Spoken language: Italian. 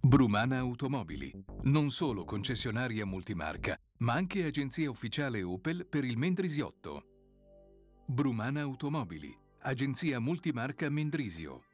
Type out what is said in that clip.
Brumana Automobili, non solo concessionaria multimarca, ma anche agenzia ufficiale Opel per il Mendrisiotto. Brumana Automobili, agenzia multimarca Mendrisio.